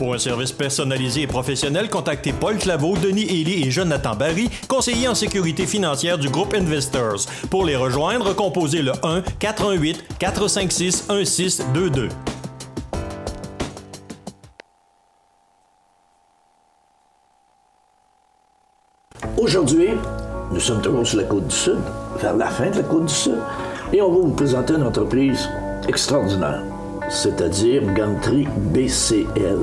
Pour un service personnalisé et professionnel, contactez Paul Claveau, Denis Ely et Jonathan Barry, conseillers en sécurité financière du groupe Investors. Pour les rejoindre, composez le 1 418 456 1622. Aujourd'hui, nous sommes toujours sur la côte du Sud, vers la fin de la côte du Sud, et on va vous présenter une entreprise extraordinaire, c'est-à-dire Gantry BCL.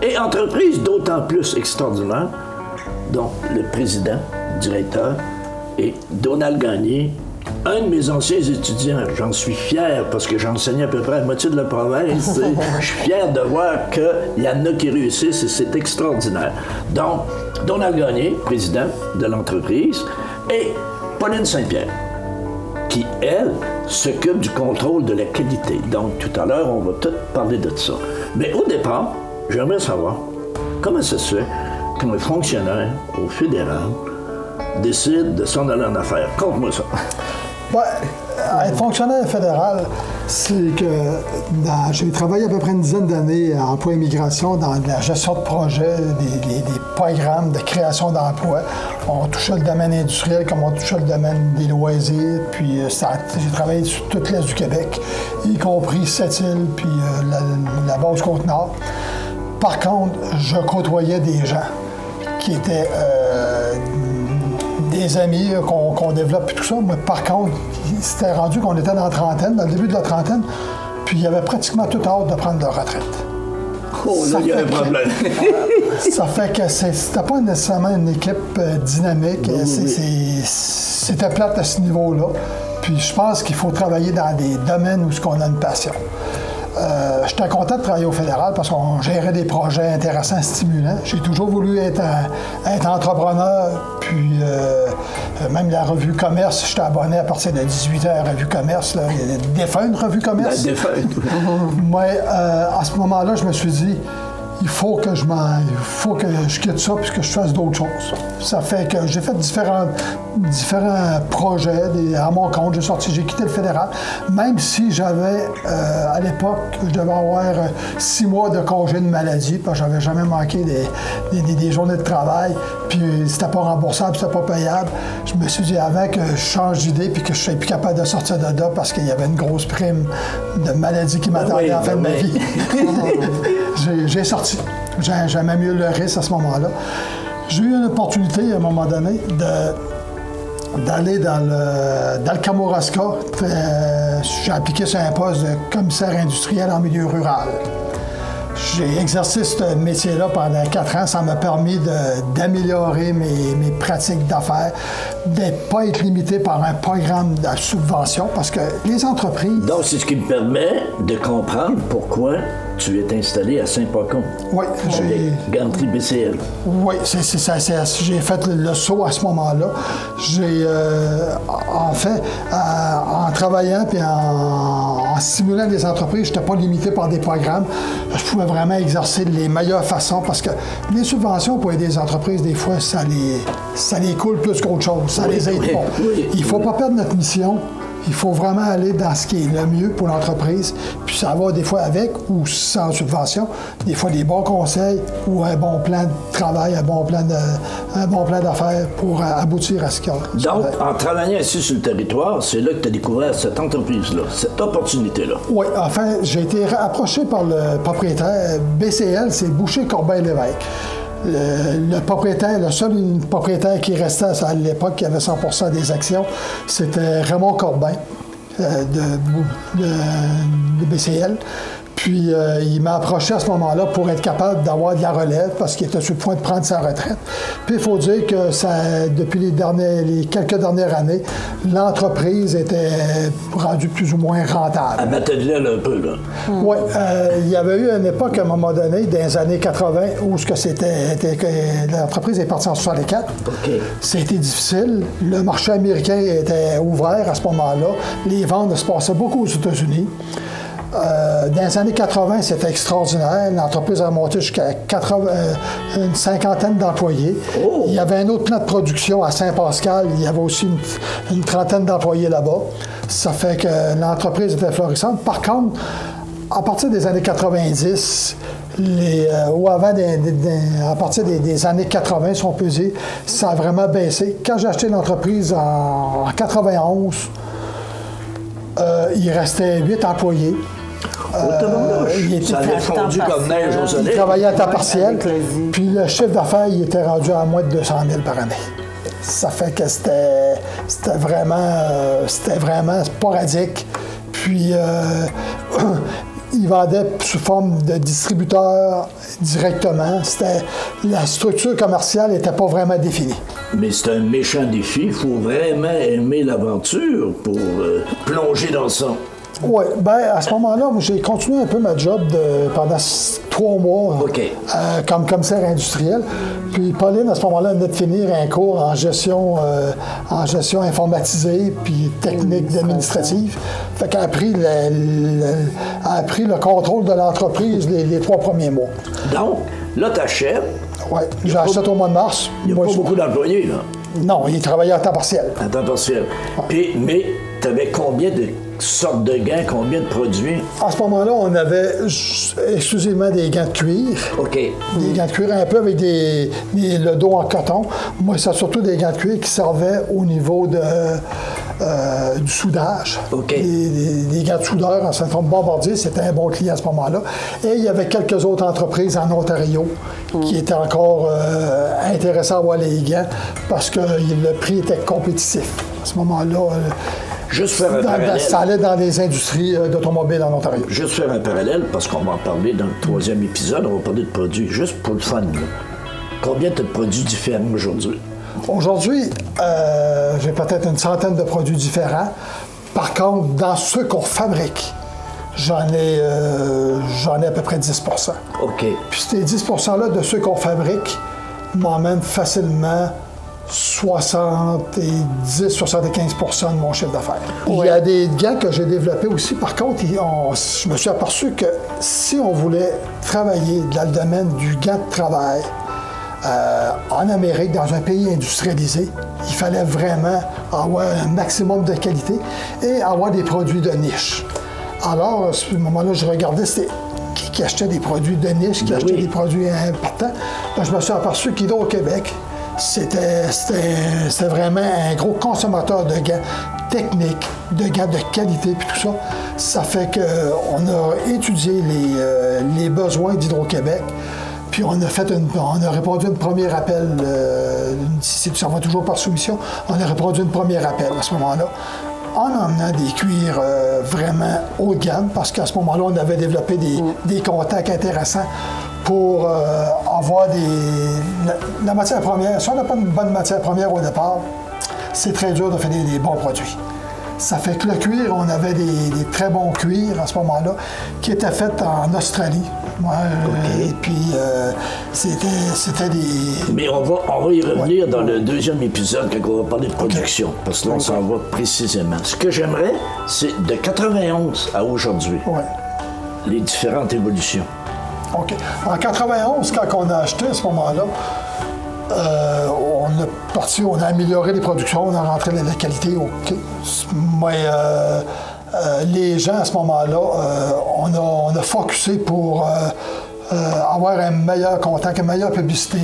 Et entreprise d'autant plus extraordinaire, dont le président, directeur, est Donald Gagné, un de mes anciens étudiants. J'en suis fier parce que j'enseignais à peu près à la moitié de la province. Je suis fier de voir qu'il y en a qui réussissent et c'est extraordinaire. Donc, Donald Gagné, président de l'entreprise, et Pauline Saint-Pierre, qui, elle, s'occupe du contrôle de la qualité. Donc, tout à l'heure, on va tout parler de ça. Mais au départ, j'aimerais savoir comment ça se fait qu'un fonctionnaire au fédéral décide de s'en aller en affaires? Conte-moi ça. Ouais, être fonctionnaire fédéral, c'est que j'ai travaillé à peu près une dizaine d'années à Emploi Immigration dans la gestion de projets, des, programmes de création d'emplois. On touchait le domaine industriel comme on touchait le domaine des loisirs. Puis euh, j'ai travaillé sur toute l'Est du Québec, y compris Sept-Îles, puis euh, la, la Basse-Côte-Nord. Par contre, je côtoyais des gens qui étaient euh, des amis euh, qu'on développe et tout ça. Mais par contre, c'était rendu qu'on était dans la trentaine, dans le début de la trentaine, puis il y avait pratiquement tout hâte de prendre leur retraite. Oh, là, il y a un problème. Ça fait que c'était pas nécessairement une équipe euh, dynamique. C'était plate à ce niveau-là. Puis je pense qu'il faut travailler dans des domaines où ce qu'on a une passion. Euh, J'étais content de travailler au fédéral parce qu'on gérait des projets intéressants, stimulants. J'ai toujours voulu être, un- être entrepreneur. Puis euh, euh, même la revue Commerce, j'étais abonné à partir de 18 h à Revue Commerce. Là. Il y a des défunts de Revue La Commerce. défaite. Moi, euh, à ce moment-là, je me suis dit, il faut que je m'en, il faut que je quitte ça puis que je fasse d'autres choses. Ça fait que j'ai fait différents, différents projets des- à mon compte. J'ai sorti, j'ai quitté le fédéral, même si j'avais, euh, à l'époque, je devais avoir euh, six mois de congé de maladie parce que j'avais jamais manqué des, des- des- des journées de travail. Puis c'était pas remboursable, c'était pas payable. Je me suis dit avant que je change d'idée puis que je sois plus capable de sortir de là parce qu'il y avait une grosse prime de maladie qui m'attendait oui, à la fin de ben ma oui. vie. J'ai- sorti. J'ai- J'aimais mieux le risque à ce moment-là. J'ai eu une opportunité à un moment donné d'aller dans le, dans le Kamouraska. Euh, J'ai appliqué sur un poste de commissaire industriel en milieu rural. J'ai exercé ce métier-là pendant quatre ans. Ça m'a permis d'améliorer mes, mes pratiques d'affaires, de ne pas être limité par un programme de subvention parce que les entreprises. Donc, c'est ce qui me permet de comprendre pourquoi tu es installé à Saint-Pacon. Oui, j'ai. Gantry BCL. Oui, c'est, ça. j'ai fait le, le saut à ce moment-là. J'ai, euh, en fait, travaillant et en, en stimulant les entreprises, je n'étais pas limité par des programmes. Je pouvais vraiment exercer les meilleures façons parce que les subventions pour aider les entreprises, des fois, ça les, ça les coule plus qu'autre chose. Ça les aide oui, pas. oui. Il ne faut pas perdre notre mission. Il faut vraiment aller dans ce qui est le mieux pour l'entreprise. Puis ça va des fois avec ou sans subvention. Des fois des bons conseils ou un bon plan de travail, un bon plan de, un bon plan d'affaires pour euh, aboutir à ce qu'il y a. Donc, en travaillant ici sur le territoire, c'est là que tu as découvert cette entreprise-là, cette opportunité-là. Oui, enfin, j'ai été approché par le propriétaire. BCL, c'est Boucher Corbeil Lévesque. Le, propriétaire, le seul propriétaire qui restait à l'époque qui avait 100% des actions, c'était Raymond Corbin euh, de, de- de BCL. Puis euh, il m'a approché à ce moment-là pour être capable d'avoir de la relève parce qu'il était sur le point de prendre sa retraite. Puis il faut dire que ça, depuis les, derniers, les quelques dernières années, l'entreprise était rendue plus ou moins rentable. À Bataille-là, un peu, là. Oui, il y avait eu une époque, à un moment donné, dans les années 80, où ce que c'était, l'entreprise est partie en 64. OK. C'était difficile. Le marché américain était ouvert à ce moment-là. Les ventes se passaient beaucoup aux États-Unis. Euh, dans les années 80, c'était extraordinaire. L'entreprise a monté jusqu'à 80, euh, une cinquantaine d'employés. Oh! Il y avait un autre plan de production à Saint-Pascal. Il y avait aussi une, une trentaine d'employés là-bas. Ça fait que l'entreprise était florissante. Par contre, à partir des années 90, les, euh, ou avant, des- des- des- à partir des, des années 80, si on peut dire, ça a vraiment baissé. Quand j'ai acheté l'entreprise en, en 91, euh, il restait 8 employés. Tabarnouche. il était ça fondu comme neige au. Il travaillait à temps partiel. le. Puis le chiffre d'affaires, il était rendu à moins de 200 000 par année. Ça fait que c'était c'était vraiment, euh, c'était vraiment sporadique. Puis euh, il vendait sous forme de distributeur directement. C'était la structure commerciale n'était pas vraiment définie. Mais c'est un méchant défi. Il faut vraiment aimer l'aventure pour euh, plonger dans ça. Oui, ben à ce moment-là, j'ai continué un peu ma job de- pendant trois mois euh, comme commissaire industriel. Puis Pauline, à ce moment-là, venait de finir un cours en gestion, euh, en gestion informatisée puis technique administrative. Fait qu'elle a pris le, le- elle a pris le contrôle de l'entreprise les, les trois premiers mois. Donc, là, t'achètes. Oui, j'ai acheté au mois de mars. Il n'y a pas beaucoup d'employés, là, Non, il travaillait à temps partiel. à temps partiel. Puis, mais tu avais combien de sortes de gants, combien de produits? À ce moment-là, on avait exclusivement des gants de cuir. OK. Des gants de cuir un peu avec des, des- le dos en coton. Moi, c'est surtout des gants de cuir qui servaient au niveau de, euh, du soudage. OK. Des, des- des gants de soudeur en syndrome bombardier, c'était un bon client à ce moment-là. Et il y avait quelques autres entreprises en Ontario qui étaient encore euh, intéressées à avoir les gants parce que le prix était compétitif. À ce moment-là, euh, Juste faire un dans- parallèle. ça allait dans les industries euh, d'automobile en Ontario. Juste faire un parallèle, parce qu'on va en parler dans le troisième épisode, on va parler de produits, juste pour le fun. là. Combien de produits différents aujourd'hui? Aujourd'hui, euh, j'ai peut-être une centaine de produits différents. Par contre, dans ceux qu'on fabrique, j'en ai, euh, j'en ai à peu près 10% OK. Puis ces 10% là de ceux qu'on fabrique m'emmènent facilement 70-75% de mon chiffre d'affaires. Il y a des gants que j'ai développés aussi. Par contre, on- je me suis aperçu que si on voulait travailler dans le domaine du gant de travail euh, en Amérique, dans un pays industrialisé, il fallait vraiment avoir un maximum de qualité et avoir des produits de niche. Alors, à ce moment-là, je regardais c'était qui, qui achetait des produits de niche, qui Ben achetait oui. des produits importants. Donc, je me suis aperçu qu'Hydro-Québec, c'était c'était- vraiment un gros consommateur de gants techniques, de gants de qualité, puis tout ça. Ça fait qu'on a étudié les, euh, les besoins d'Hydro-Québec. Puis on a fait une, on a répondu à un premier appel, euh, si ça va toujours par soumission, on a répondu à un premier appel à ce moment-là, en emmenant des cuirs euh, vraiment haut de gamme, parce qu'à ce moment-là, on avait développé des, des contacts intéressants pour euh, avoir des, la, la matière première. Si on n'a pas une bonne matière première au départ, c'est très dur de faire des, bons produits. Ça fait que le cuir, on avait des, des très bons cuirs à ce moment-là, qui étaient faits en Australie. Ouais, euh, Et puis, euh, c'était des. Mais on va, on va y revenir dans le deuxième épisode quand on va parler de production, parce que là, on s'en va précisément. Ce que j'aimerais, c'est de 91 à aujourd'hui, Ouais. les différentes évolutions. OK. En 91, quand on a acheté à ce moment-là, euh, on a parti, on a amélioré les productions, on a rentré la, la qualité, OK. Mais euh, euh, les gens à ce moment-là, on, a, on a focusé pour avoir un meilleur contact, une meilleure publicité,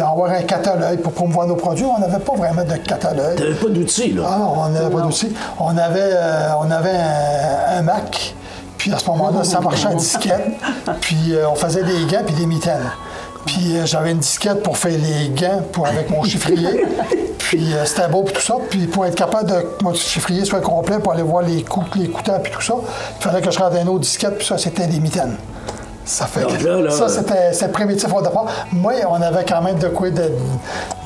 avoir un catalogue pour promouvoir nos produits. On n'avait pas vraiment de catalogue. T'avais pas d'outils, là. Ah non, on n'avait pas d'outils. On avait, on avait un, un Mac, puis à ce moment-là, ça marchait à disquette. Puis euh, on faisait des gants puis des mitaines. Puis euh, j'avais une disquette pour faire les gants pour, avec mon chiffrier. Puis euh, c'était beau puis tout ça. Puis pour être capable de que mon chiffrier soit complet pour aller voir les coups, les coutants puis tout ça, il fallait que je rentre une autre disquette puis ça, c'était des mitaines. Ça fait Donc que- là, là, ça, c'était c'était primitif au départ. Moi, on avait quand même de quoi de,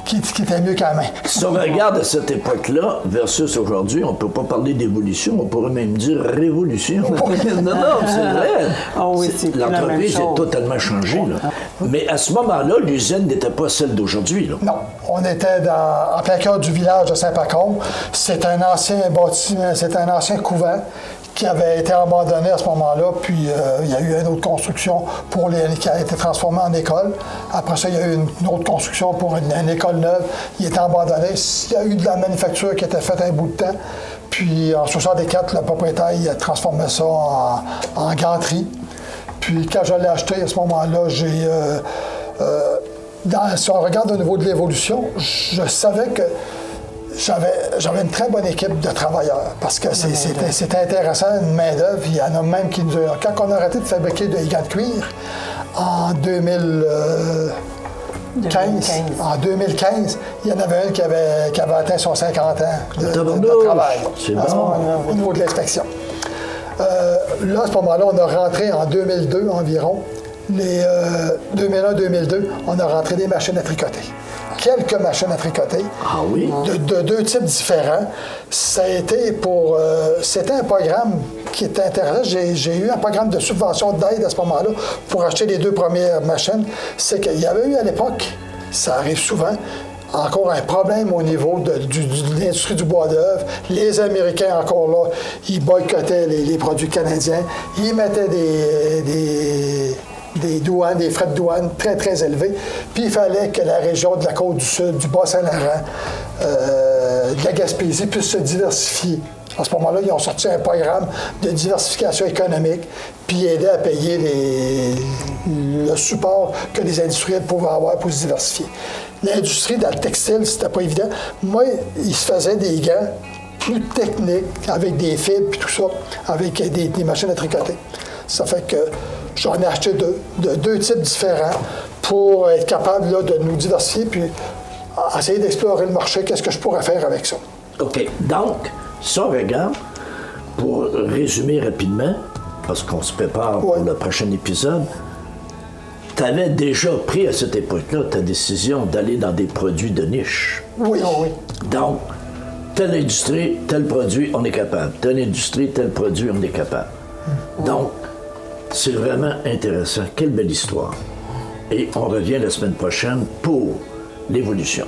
qui, qui était mieux qu'à la main. Si on regarde à cette époque-là versus aujourd'hui, on peut pas parler d'évolution, on pourrait même dire révolution. non, non, c'est vrai. Oui, même L'entreprise est totalement changée. là. Mais à ce moment-là, l'usine n'était pas celle d'aujourd'hui. là. Non, on était dans, en plein cœur du village de Saint-Pacôme. C'est un ancien bâtiment, c'est un ancien couvent qui avait été abandonné à ce moment-là, puis euh, il y a eu une autre construction pour les, qui a été transformée en école. Après ça, il y a eu une, autre construction pour une, école neuve. Il était abandonné. Il y a eu de la manufacture qui était faite un bout de temps. Puis en 64, le propriétaire a transformé ça en, en ganterie. Puis quand je l'ai acheté, à ce moment-là, j'ai... Euh, euh, si on regarde au niveau de l'évolution, je savais que j'avais, une très bonne équipe de travailleurs parce que c'était, intéressant, une main-d'œuvre. Il y en a même qui nous. Quand on a arrêté de fabriquer des gants de cuir en 2015, en 2015, il y en avait un qui avait, qui avait atteint son 50 ans de, travail au niveau de l'inspection. Euh, là, à ce moment-là, on a rentré en 2002 environ. Les 2001-2002, euh, on a rentré des machines à tricoter quelques machines à tricoter. Ah oui? De, deux types différents. Ça a été pour. Euh, c'était un programme qui était intéressant. J'ai eu un programme de subvention d'aide à ce moment-là pour acheter les deux premières machines. C'est qu'il y avait eu à l'époque, ça arrive souvent, encore un problème au niveau de, l'industrie du bois d'œuvre. Les Américains, encore là, ils boycottaient les, produits canadiens. Ils mettaient des des douanes, des frais de douane très, très élevés. Puis il fallait que la région de la côte du Sud, du Bas-Saint-Laurent, euh, de la Gaspésie puisse se diversifier. À ce moment-là, ils ont sorti un programme de diversification économique, puis aider à payer le support que les industriels pouvaient avoir pour se diversifier. L'industrie dans le textile, c'était pas évident. Moi, ils se faisaient des gants plus techniques, avec des fibres et tout ça, avec des, des machines à tricoter. Ça fait que J'en ai acheté deux, de deux types différents pour être capable de nous diversifier puis essayer d'explorer le marché. Qu'est-ce que je pourrais faire avec ça? OK. Donc, ça, regarde, pour résumer rapidement, parce qu'on se prépare pour le prochain épisode, tu avais déjà pris à cette époque-là ta décision d'aller dans des produits de niche. Oui, oh oui. Donc, telle industrie, tel produit, on est capable. Telle industrie, tel produit, on est capable. Donc, c'est vraiment intéressant. Quelle belle histoire. Et on revient la semaine prochaine pour l'évolution.